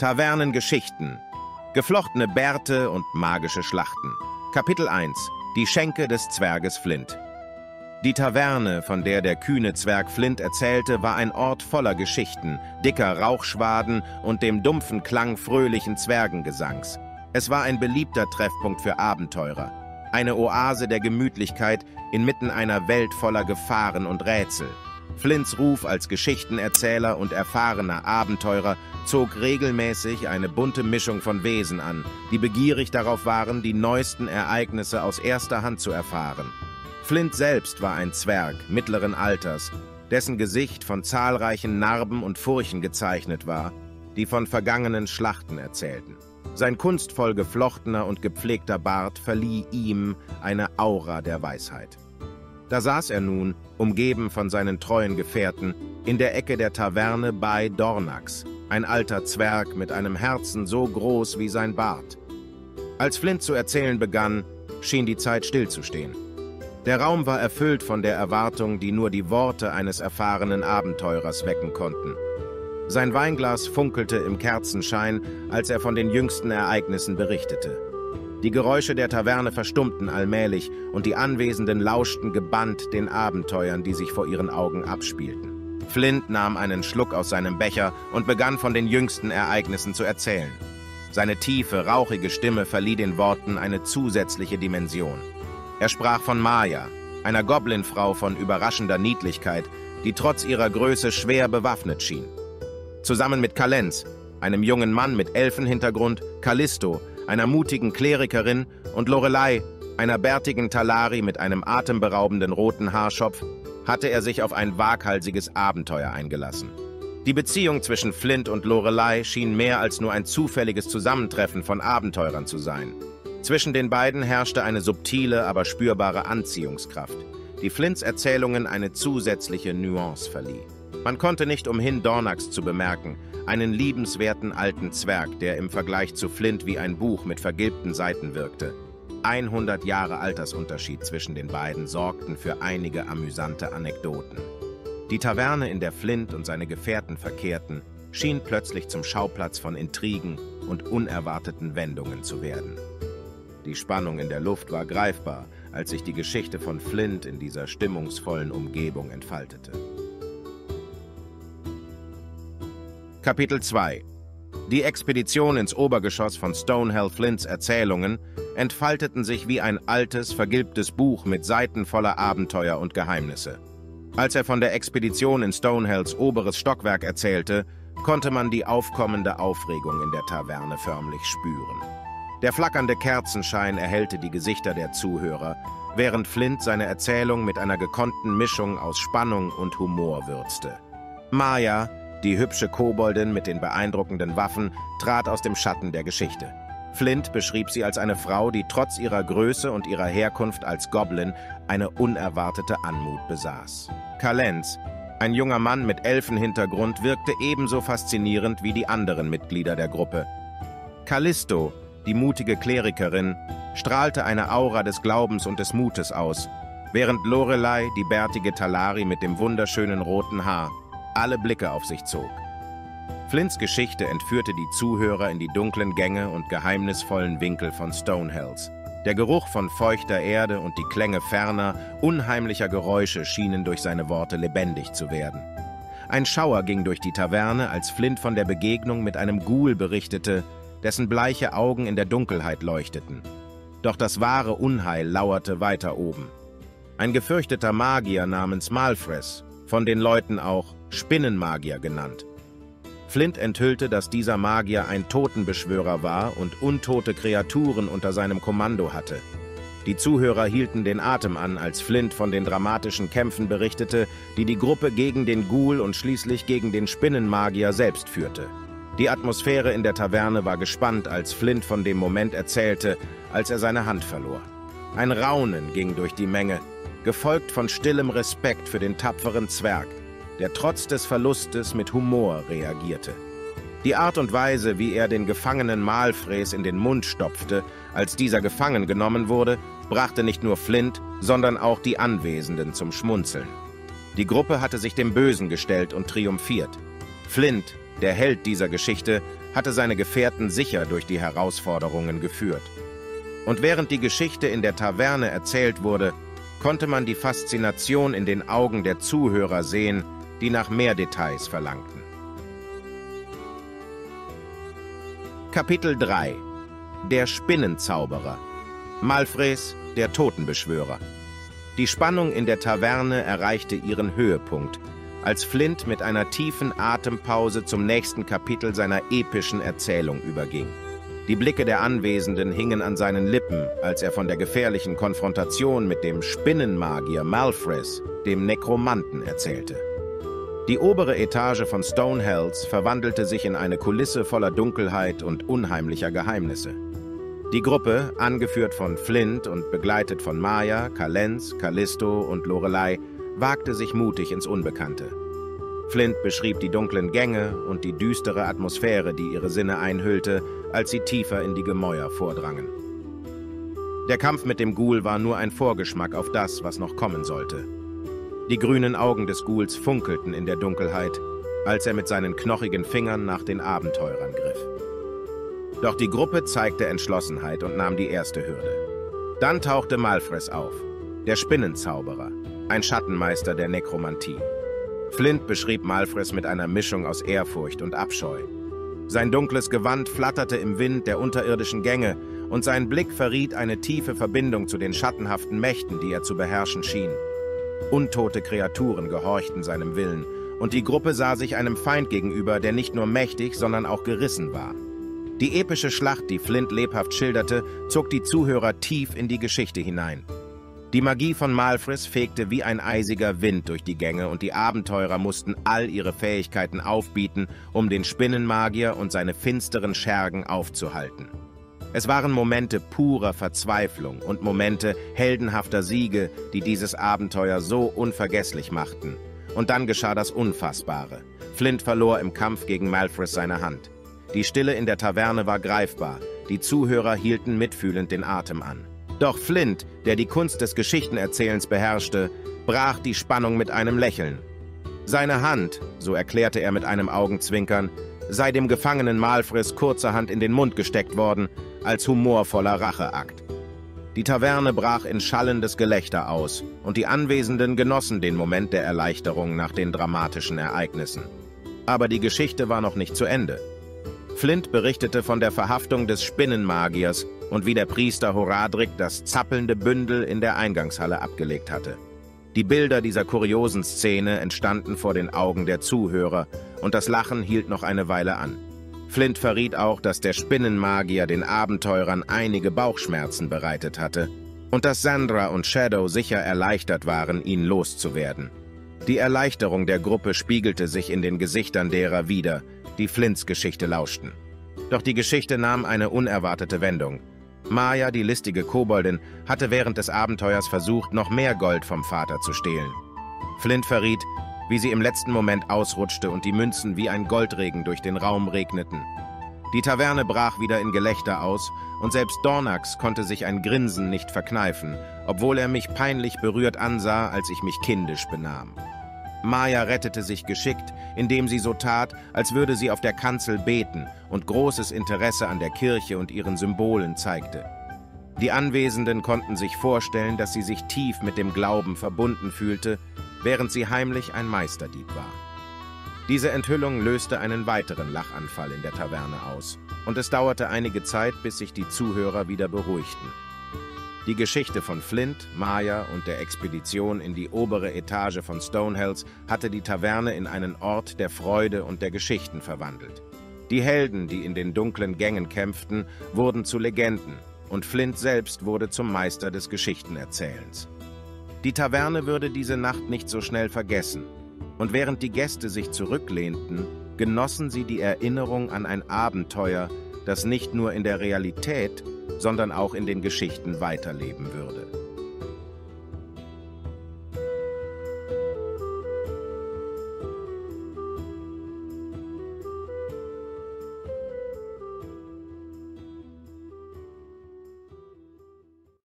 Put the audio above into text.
Tavernengeschichten. Geflochtene Bärte und magische Schlachten. Kapitel 1. Die Schenke des Zwerges Flint. Die Taverne, von der der kühne Zwerg Flint erzählte, war ein Ort voller Geschichten, dicker Rauchschwaden und dem dumpfen Klang fröhlichen Zwergengesangs. Es war ein beliebter Treffpunkt für Abenteurer. Eine Oase der Gemütlichkeit inmitten einer Welt voller Gefahren und Rätsel. Flints Ruf als Geschichtenerzähler und erfahrener Abenteurer zog regelmäßig eine bunte Mischung von Wesen an, die begierig darauf waren, die neuesten Ereignisse aus erster Hand zu erfahren. Flint selbst war ein Zwerg mittleren Alters, dessen Gesicht von zahlreichen Narben und Furchen gezeichnet war, die von vergangenen Schlachten erzählten. Sein kunstvoll geflochtener und gepflegter Bart verlieh ihm eine Aura der Weisheit. Da saß er nun, umgeben von seinen treuen Gefährten, in der Ecke der Taverne bei Dornax, ein alter Zwerg mit einem Herzen so groß wie sein Bart. Als Flint zu erzählen begann, schien die Zeit stillzustehen. Der Raum war erfüllt von der Erwartung, die nur die Worte eines erfahrenen Abenteurers wecken konnten. Sein Weinglas funkelte im Kerzenschein, als er von den jüngsten Ereignissen berichtete. Die Geräusche der Taverne verstummten allmählich und die Anwesenden lauschten gebannt den Abenteuern, die sich vor ihren Augen abspielten. Flint nahm einen Schluck aus seinem Becher und begann von den jüngsten Ereignissen zu erzählen. Seine tiefe, rauchige Stimme verlieh den Worten eine zusätzliche Dimension. Er sprach von Maya, einer Goblinfrau von überraschender Niedlichkeit, die trotz ihrer Größe schwer bewaffnet schien. Zusammen mit Kalenz, einem jungen Mann mit Elfenhintergrund, Callisto, einer mutigen Klerikerin, und Lorelei, einer bärtigen Talari mit einem atemberaubenden roten Haarschopf, hatte er sich auf ein waghalsiges Abenteuer eingelassen. Die Beziehung zwischen Flint und Lorelei schien mehr als nur ein zufälliges Zusammentreffen von Abenteurern zu sein. Zwischen den beiden herrschte eine subtile, aber spürbare Anziehungskraft, die Flints Erzählungen eine zusätzliche Nuance verlieh. Man konnte nicht umhin, Dornax zu bemerken, einen liebenswerten alten Zwerg, der im Vergleich zu Flint wie ein Buch mit vergilbten Seiten wirkte. 100 Jahre Altersunterschied zwischen den beiden sorgten für einige amüsante Anekdoten. Die Taverne, in der Flint und seine Gefährten verkehrten, schien plötzlich zum Schauplatz von Intrigen und unerwarteten Wendungen zu werden. Die Spannung in der Luft war greifbar, als sich die Geschichte von Flint in dieser stimmungsvollen Umgebung entfaltete. Kapitel 2 Die Expedition ins Obergeschoss von Stonehell Flints Erzählungen entfalteten sich wie ein altes, vergilbtes Buch mit Seiten voller Abenteuer und Geheimnisse. Als er von der Expedition in Stonehells oberes Stockwerk erzählte, konnte man die aufkommende Aufregung in der Taverne förmlich spüren. Der flackernde Kerzenschein erhellte die Gesichter der Zuhörer, während Flint seine Erzählung mit einer gekonnten Mischung aus Spannung und Humor würzte. Maya, die hübsche Koboldin mit den beeindruckenden Waffen trat aus dem Schatten der Geschichte. Flint beschrieb sie als eine Frau, die trotz ihrer Größe und ihrer Herkunft als Goblin eine unerwartete Anmut besaß. Kalenz, ein junger Mann mit Elfenhintergrund, wirkte ebenso faszinierend wie die anderen Mitglieder der Gruppe. Callisto, die mutige Klerikerin, strahlte eine Aura des Glaubens und des Mutes aus, während Lorelei, die bärtige Talari mit dem wunderschönen roten Haar, alle Blicke auf sich zog. Flints Geschichte entführte die Zuhörer in die dunklen Gänge und geheimnisvollen Winkel von Stonehells. Der Geruch von feuchter Erde und die Klänge ferner, unheimlicher Geräusche schienen durch seine Worte lebendig zu werden. Ein Schauer ging durch die Taverne, als Flint von der Begegnung mit einem Ghoul berichtete, dessen bleiche Augen in der Dunkelheit leuchteten. Doch das wahre Unheil lauerte weiter oben. Ein gefürchteter Magier namens Malfres, von den Leuten auch Spinnenmagier genannt. Flint enthüllte, dass dieser Magier ein Totenbeschwörer war und untote Kreaturen unter seinem Kommando hatte. Die Zuhörer hielten den Atem an, als Flint von den dramatischen Kämpfen berichtete, die die Gruppe gegen den Ghoul und schließlich gegen den Spinnenmagier selbst führte. Die Atmosphäre in der Taverne war gespannt, als Flint von dem Moment erzählte, als er seine Hand verlor. Ein Raunen ging durch die Menge, gefolgt von stillem Respekt für den tapferen Zwerg, der trotz des Verlustes mit Humor reagierte. Die Art und Weise, wie er den gefangenen Malfräs in den Mund stopfte, als dieser gefangen genommen wurde, brachte nicht nur Flint, sondern auch die Anwesenden zum Schmunzeln. Die Gruppe hatte sich dem Bösen gestellt und triumphiert. Flint, der Held dieser Geschichte, hatte seine Gefährten sicher durch die Herausforderungen geführt. Und während die Geschichte in der Taverne erzählt wurde, konnte man die Faszination in den Augen der Zuhörer sehen, die nach mehr Details verlangten. Kapitel 3 Der Spinnenzauberer Malfres, der Totenbeschwörer Die Spannung in der Taverne erreichte ihren Höhepunkt, als Flint mit einer tiefen Atempause zum nächsten Kapitel seiner epischen Erzählung überging. Die Blicke der Anwesenden hingen an seinen Lippen, als er von der gefährlichen Konfrontation mit dem Spinnenmagier Malfres, dem Nekromanten, erzählte. Die obere Etage von Stonehells verwandelte sich in eine Kulisse voller Dunkelheit und unheimlicher Geheimnisse. Die Gruppe, angeführt von Flint und begleitet von Maya, Kalenz, Callisto und Lorelei, wagte sich mutig ins Unbekannte. Flint beschrieb die dunklen Gänge und die düstere Atmosphäre, die ihre Sinne einhüllte, als sie tiefer in die Gemäuer vordrangen. Der Kampf mit dem Ghoul war nur ein Vorgeschmack auf das, was noch kommen sollte. Die grünen Augen des Ghouls funkelten in der Dunkelheit, als er mit seinen knochigen Fingern nach den Abenteurern griff. Doch die Gruppe zeigte Entschlossenheit und nahm die erste Hürde. Dann tauchte Malfres auf, der Spinnenzauberer, ein Schattenmeister der Nekromantie. Flint beschrieb Malfres mit einer Mischung aus Ehrfurcht und Abscheu. Sein dunkles Gewand flatterte im Wind der unterirdischen Gänge und sein Blick verriet eine tiefe Verbindung zu den schattenhaften Mächten, die er zu beherrschen schien. Untote Kreaturen gehorchten seinem Willen, und die Gruppe sah sich einem Feind gegenüber, der nicht nur mächtig, sondern auch gerissen war. Die epische Schlacht, die Flint lebhaft schilderte, zog die Zuhörer tief in die Geschichte hinein. Die Magie von Malfris fegte wie ein eisiger Wind durch die Gänge und die Abenteurer mussten all ihre Fähigkeiten aufbieten, um den Spinnenmagier und seine finsteren Schergen aufzuhalten. Es waren Momente purer Verzweiflung und Momente heldenhafter Siege, die dieses Abenteuer so unvergesslich machten. Und dann geschah das Unfassbare. Flint verlor im Kampf gegen Malfris seine Hand. Die Stille in der Taverne war greifbar, die Zuhörer hielten mitfühlend den Atem an. Doch Flint, der die Kunst des Geschichtenerzählens beherrschte, brach die Spannung mit einem Lächeln. Seine Hand, so erklärte er mit einem Augenzwinkern, sei dem Gefangenen Malfris kurzerhand in den Mund gesteckt worden, als humorvoller Racheakt. Die Taverne brach in schallendes Gelächter aus, und die Anwesenden genossen den Moment der Erleichterung nach den dramatischen Ereignissen. Aber die Geschichte war noch nicht zu Ende. Flint berichtete von der Verhaftung des Spinnenmagiers und wie der Priester Horadric das zappelnde Bündel in der Eingangshalle abgelegt hatte. Die Bilder dieser kuriosen Szene entstanden vor den Augen der Zuhörer und das Lachen hielt noch eine Weile an. Flint verriet auch, dass der Spinnenmagier den Abenteurern einige Bauchschmerzen bereitet hatte und dass Sandra und Shadow sicher erleichtert waren, ihn loszuwerden. Die Erleichterung der Gruppe spiegelte sich in den Gesichtern derer wider, die Flints Geschichte lauschten. Doch die Geschichte nahm eine unerwartete Wendung. Maya, die listige Koboldin, hatte während des Abenteuers versucht, noch mehr Gold vom Vater zu stehlen. Flint verriet, wie sie im letzten Moment ausrutschte und die Münzen wie ein Goldregen durch den Raum regneten. Die Taverne brach wieder in Gelächter aus und selbst Dornax konnte sich ein Grinsen nicht verkneifen, obwohl er mich peinlich berührt ansah, als ich mich kindisch benahm. Maya rettete sich geschickt, indem sie so tat, als würde sie auf der Kanzel beten und großes Interesse an der Kirche und ihren Symbolen zeigte. Die Anwesenden konnten sich vorstellen, dass sie sich tief mit dem Glauben verbunden fühlte, während sie heimlich ein Meisterdieb war. Diese Enthüllung löste einen weiteren Lachanfall in der Taverne aus, und es dauerte einige Zeit, bis sich die Zuhörer wieder beruhigten. Die Geschichte von Flint, Maya und der Expedition in die obere Etage von Stonehells hatte die Taverne in einen Ort der Freude und der Geschichten verwandelt. Die Helden, die in den dunklen Gängen kämpften, wurden zu Legenden und Flint selbst wurde zum Meister des Geschichtenerzählens. Die Taverne würde diese Nacht nicht so schnell vergessen, und während die Gäste sich zurücklehnten, genossen sie die Erinnerung an ein Abenteuer, das nicht nur in der Realität, sondern auch in den Geschichten weiterleben würde.